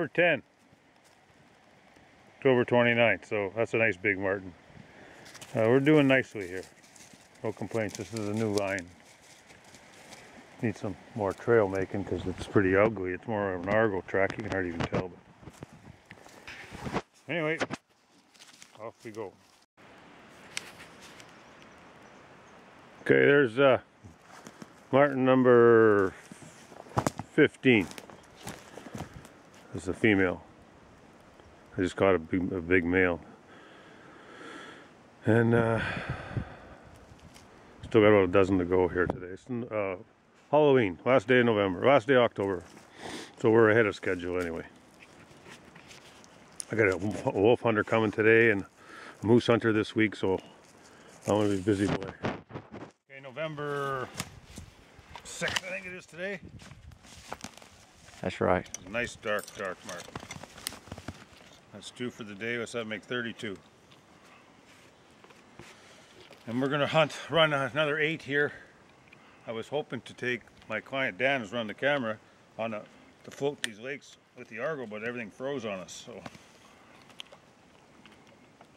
November 10. October 29th, so that's a nice big martin. Uh, we're doing nicely here. No complaints. This is a new line. Need some more trail making because it's pretty ugly. It's more of an Argo track. You can hardly even tell. But anyway, off we go. Okay, there's uh, Martin number 15. Is a female. I just caught a big, a big male. And uh, still got about a dozen to go here today. It's uh, Halloween, last day of November, last day of October. So we're ahead of schedule anyway. I got a wolf hunter coming today and a moose hunter this week, so I'm gonna be busy boy. Okay, November 6th, I think it is today. That's right. Nice dark, dark mark. That's two for the day. What's that make? 32. And we're gonna hunt, run another eight here. I was hoping to take my client Dan who's run the camera on a, to float these lakes with the Argo, but everything froze on us. So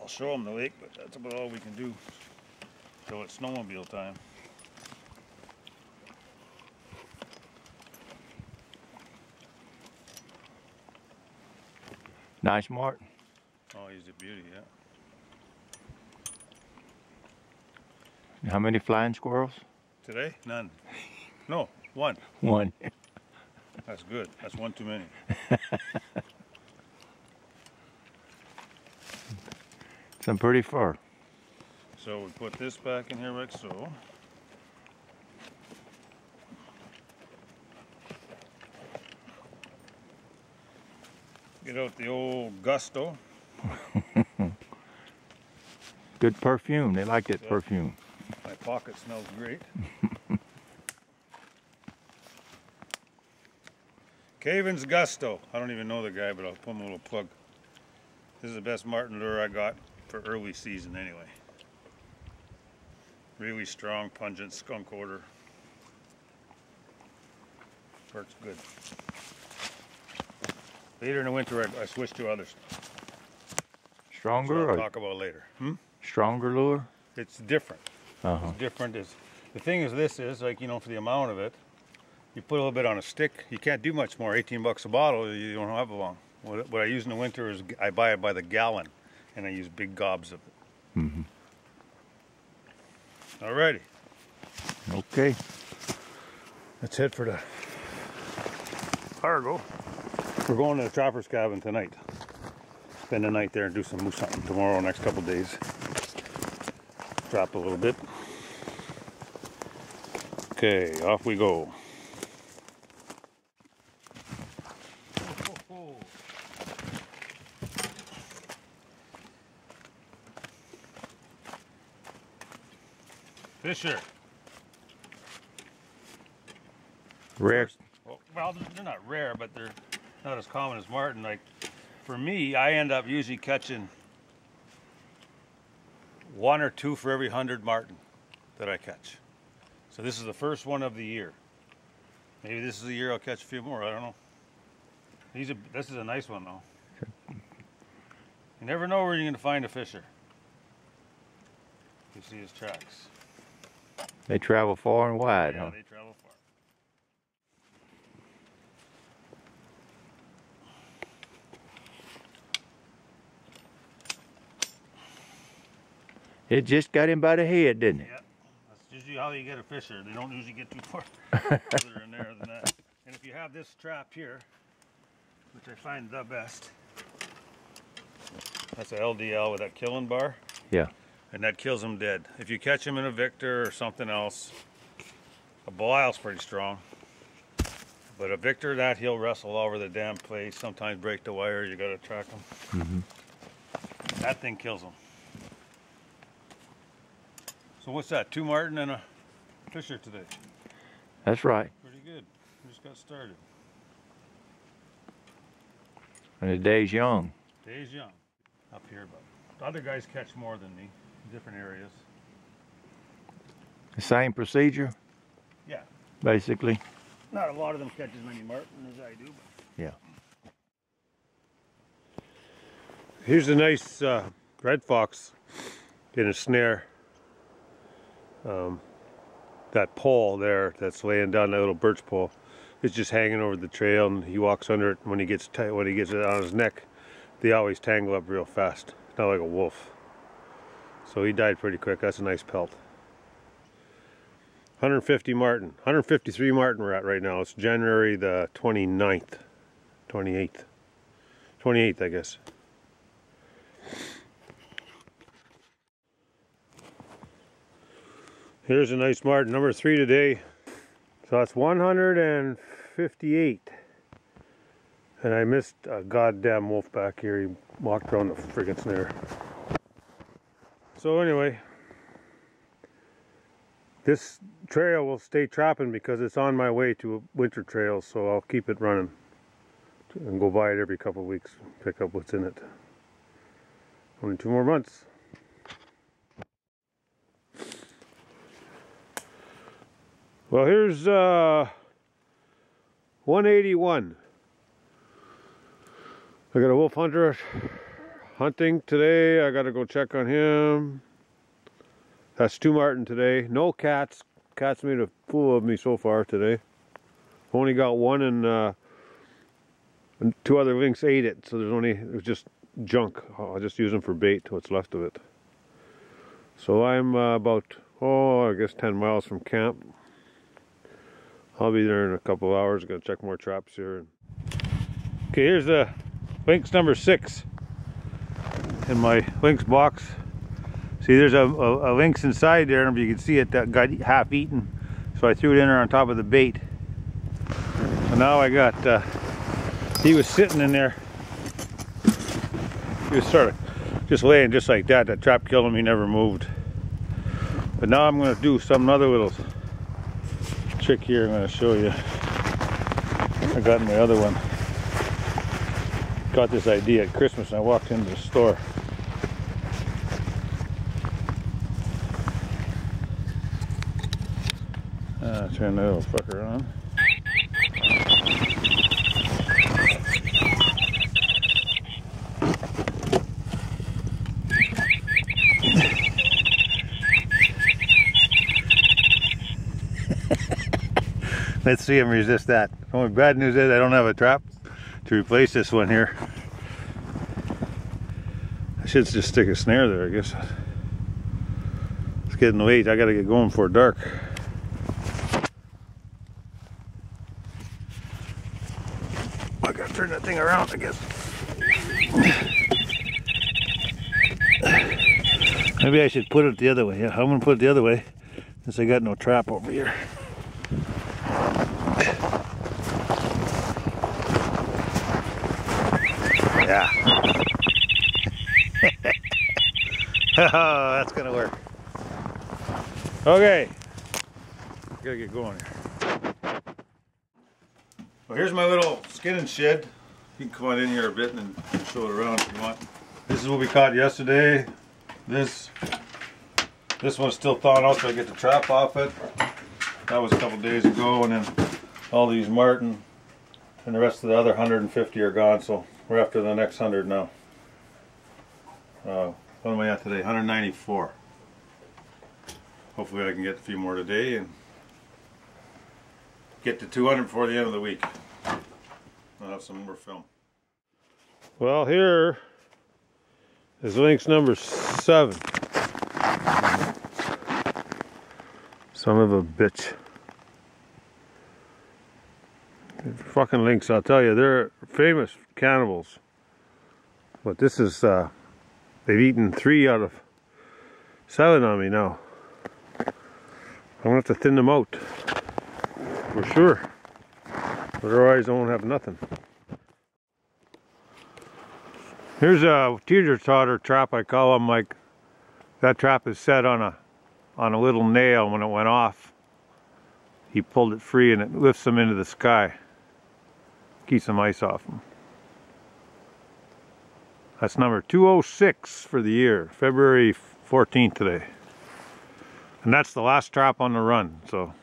I'll show him the lake, but that's about all we can do till it's snowmobile time. Nice martin. Oh, he's a beauty, yeah. How many flying squirrels? Today? None. No, one. One. That's good. That's one too many. Some pretty fur. So we put this back in here like so. Get out the old Gusto. Good perfume. They like that Yeah. perfume. My pocket smells great. Caven's Gusto. I don't even know the guy, but I'll put him a little plug. This is the best Martin lure I got for early season anyway. Really strong, pungent skunk odor. Works good. Later in the winter, I, I switched to others. Stronger I'll talk about later. Hmm? stronger lure? It's different. Uh-huh. It's different is the thing is this is like you know for the amount of it you put a little bit on a stick you can't do much more 18 bucks a bottle you don't have a long what, what i use in the winter is i buy it by the gallon and i use big gobs of it Mhm. alrighty Okay. let's head for the Argo. We're going to the trapper's cabin tonight spend the night there and do some moose hunting tomorrow next couple days drop a little bit okay off we go Fisher. Rare. Well, well, they're they're not rare, but they're not as common as martin. Like for me, I end up usually catching one or two for every hundred martin that I catch. So this is the first one of the year. Maybe this is the year I'll catch a few more. I don't know. These are, this is a nice one though. You never know where you're going to find a fisher. You see his tracks. They travel far and wide, Yeah, huh? they travel far. It just got him by the head, didn't it? Yeah, that's usually how you get a fisher. They don't usually get too far further in there than that. And if you have this trap here, which I find the best, that's a LDL with that killing bar, Yeah. and that kills them dead. If you catch them in a Victor or something else, a Belisle's pretty strong. But a Victor, that he'll wrestle all over the damn place. Sometimes break the wire. You gotta track him. Mhm. That thing kills them. So what's that? Two martin and a fisher today. That's right. Pretty good. We just got started. And the day's young. Day's young up here, but the other guys catch more than me in different areas. The same procedure, Yeah. basically. Not a lot of them catch as many martin as I do, but Yeah. Here's a nice uh, red fox in a snare. Um, that pole there that's laying down that little birch pole is just hanging over the trail and he walks under it when he gets tight when he gets it on his neck they always tangle up real fast not like a wolf. So he died pretty quick that's a nice pelt. 150 martin 153 martin we're at right now it's January the 29th 28th 28th I guess Here's a nice marten, number three today. So that's 158. And I missed a goddamn wolf back here. He walked around the friggin' snare. So anyway, this trail will stay trapping because it's on my way to a winter trail, so I'll keep it running and go by it every couple of weeks, pick up what's in it. Only two more months. Well, here's uh, 181. I got a wolf hunter hunting today. I got to go check on him. That's two Martin today. No cats. Cats made a fool of me so far today. Only got one and, uh, and two other lynx ate it. So there's only, it was just junk. I'll just use them for bait, what's left of it. So I'm uh, about, oh, I guess 10 miles from camp. I'll be there in a couple hours. Gonna check more traps here. Okay, here's the lynx number six in my lynx box. See, there's a, a, a lynx inside there, and you can see it that got half eaten. So I threw it in there on top of the bait. So now I got, uh, he was sitting in there. He was sort of just laying just like that. That trap killed him, he never moved. But now I'm gonna do some other little trick here I'm going to show you. I got my other one. Got this idea at Christmas and I walked into the store. Uh, turn that little fucker on. Let's see him resist that. Only bad news is I don't have a trap to replace this one here. I should just stick a snare there, I guess. It's getting late. I gotta get going before dark. I gotta turn that thing around, I guess. Maybe I should put it the other way. Yeah, I'm gonna put it the other way since I got no trap over here. that's gonna work. Okay. Gotta get going here. Well, here's my little skin and shed. You can come on in here a bit and show it around if you want. This is what we caught yesterday. This this one's still thawing out so I get the trap off it. That was a couple days ago and then all these Martin and the rest of the other 150 are gone so we're after the next 100 now. Uh, what am I at today? 194. Hopefully I can get a few more today and get to 200 before the end of the week. I'll have some more film. Well here is lynx number seven. Son of a bitch. Fucking lynx, I'll tell you, they're famous cannibals. But this is, uh, they've eaten three out of seven on me now. I'm gonna have to thin them out. For sure. Otherwise I won't have nothing. Here's a teeter totter trap, I call them like, that trap is set on a, on a little nail when it went off. He pulled it free and it lifts them into the sky. Keeps some ice off them. That's number 206 for the year, February 14th today. And that's the last trap on the run, so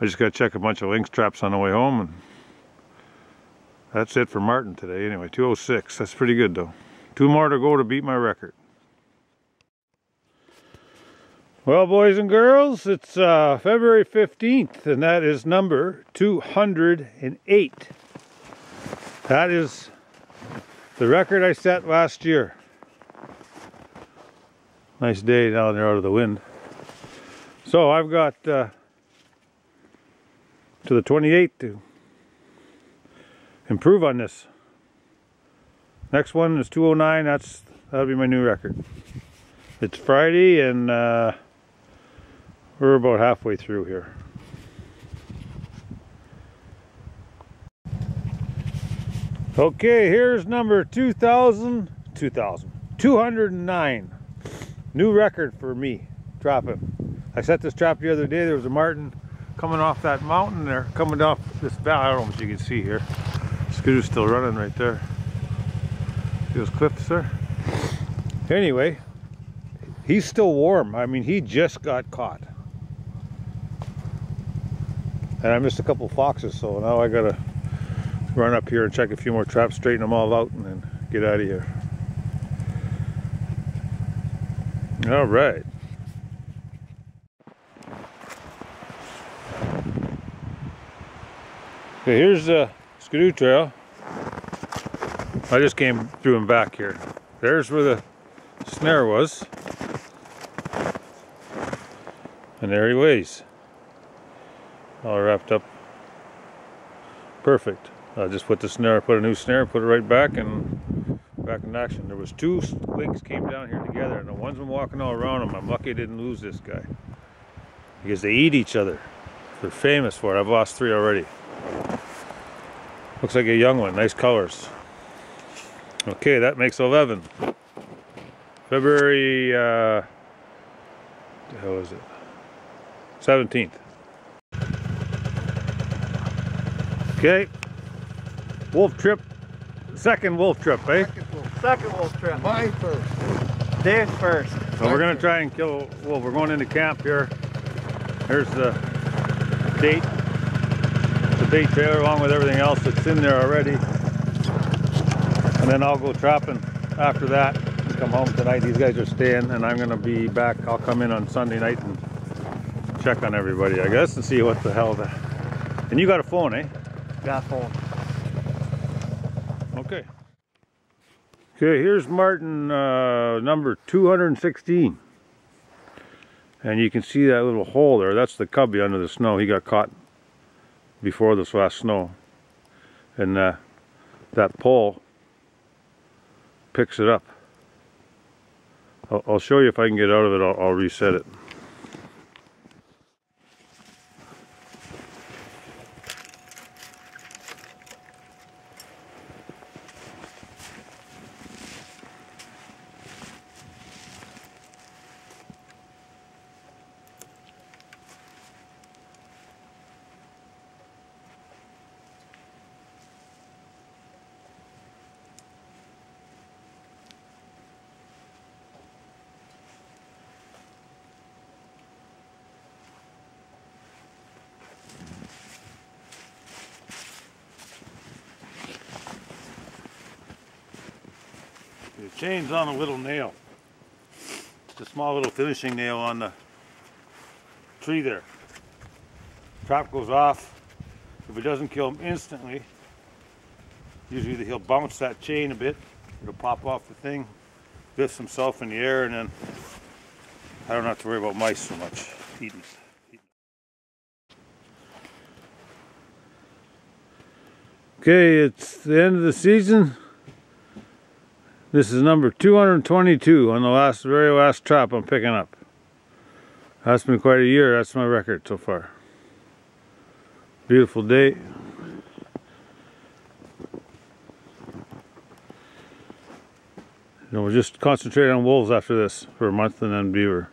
I just got to check a bunch of lynx traps on the way home. and That's it for Martin today. Anyway, 206. That's pretty good though. Two more to go to beat my record. Well, boys and girls, it's uh, February 15th, and that is number 208. That is the record I set last year. Nice day down there out of the wind. So I've got uh, to the 28th to improve on this. Next one is 209. That's that'll be my new record. It's Friday and uh, we're about halfway through here. Okay, here's number 2000, 2000, 209. New record for me, dropping. I set this trap the other day. There was a Martin coming off that mountain there, coming off this valley. I don't know if you can see here. Skidoo's still running right there. See those cliffs there? Anyway, he's still warm. I mean, he just got caught. And I missed a couple foxes, so now I gotta run up here and check a few more traps, straighten them all out, and then get out of here. All right. Okay, here's the Skidoo Trail. I just came through and back here. There's where the snare was. And there he lays. All wrapped up. Perfect. I just put the snare, put a new snare, put it right back and back in action. There was two lynx came down here together and the one's been walking all around them. I'm lucky I didn't lose this guy. Because they eat each other. They're famous for it. I've lost three already. Looks like a young one, nice colors. Okay, that makes 11. February, uh, the hell is it? 17th. Okay, wolf trip, second wolf trip, eh? Second wolf trip. Mine first. Dave's first. So we're gonna try and kill a wolf. We're going into camp here. Here's the date. The bait trailer along with everything else that's in there already. And then I'll go trapping after that. Come home tonight. These guys are staying and I'm gonna be back. I'll come in on Sunday night and check on everybody, I guess, and see what the hell the... And you got a phone, eh? Got phone. Okay. Okay, here's Martin uh, number 216. And you can see that little hole there. That's the cubby under the snow. He got caught before this last snow. And uh, that pole picks it up. I'll, I'll, show you if I can get out of it. I'll, I'll reset it. The chain's on a little nail. It's a small little finishing nail on the tree there. Trap goes off. If it doesn't kill him instantly, usually he'll bounce that chain a bit. It'll pop off the thing, lifts himself in the air, and then I don't have to worry about mice so much eating. Okay, it's the end of the season. This is number 222 on the last, very last trap I'm picking up. That's been quite a year. That's my record so far. Beautiful day. And we'll just concentrate on wolves after this for a month and then beaver.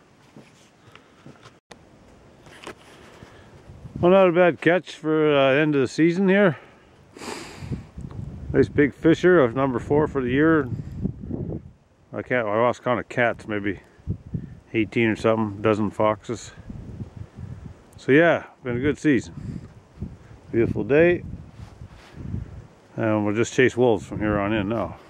Well, not a bad catch for uh, end of the season here. Nice big fisher of number four for the year. I can't, I lost count of cats, maybe 18 or something, dozen foxes. So yeah, been a good season. Beautiful day. And we'll just chase wolves from here on in now.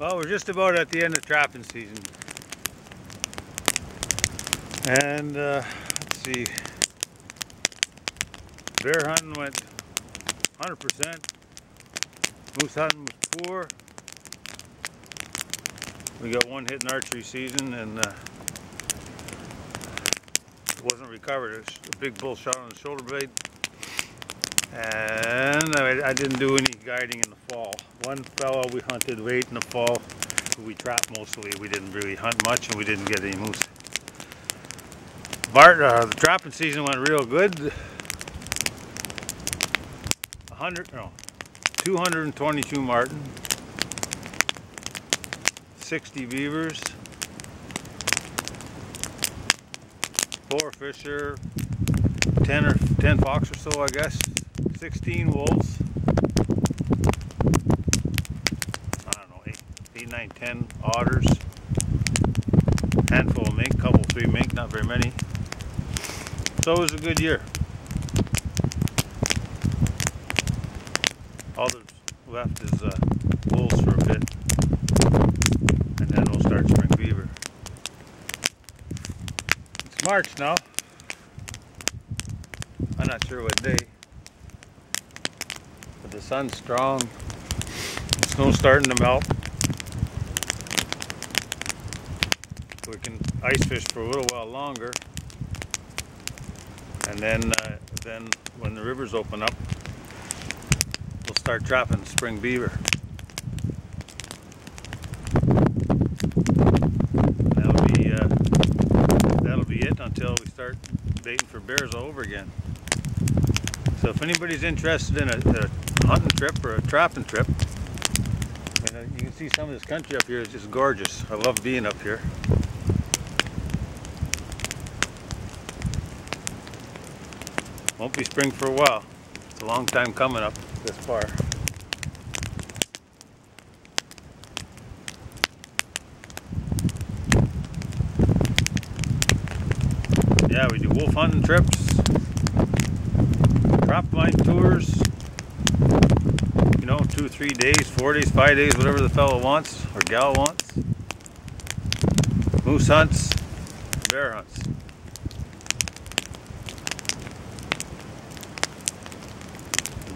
Well, we're just about at the end of trapping season. And uh, let's see. Bear hunting went 100%. Moose hunting was poor. We got one hit in archery season and uh, wasn't recovered. It was a big bull shot on the shoulder blade. And I, I didn't do any guiding in the fall. One fellow we hunted late in the fall, we trapped mostly. We didn't really hunt much and we didn't get any moose. Bart, uh, the trapping season went real good. 100, no, 222 marten, 60 beavers, four fisher, 10 or 10 fox or so, I guess, 16 wolves. I don't know, 8, 8 9, 10 otters, handful of mink, couple, three mink, not very many. So it was a good year. All that's left is uh, wolves for a bit, and then we'll start spring beaver. It's March now. I'm not sure what day, but the sun's strong. The snow's starting to melt. We can ice fish for a little while longer, and then uh, then when the rivers open up, we'll start trapping spring beaver. That'll be uh, that'll be it until we start baiting for bears all over again. So if anybody's interested in a, a hunting trip or a trapping trip, and, uh, you can see some of this country up here is just gorgeous. I love being up here. Won't be spring for a while. It's a long time coming up this far. Yeah, we do wolf hunting trips, line tours, you know, two, three days, four days, five days, whatever the fellow wants or gal wants. Moose hunts, bear hunts.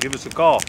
Give us a call.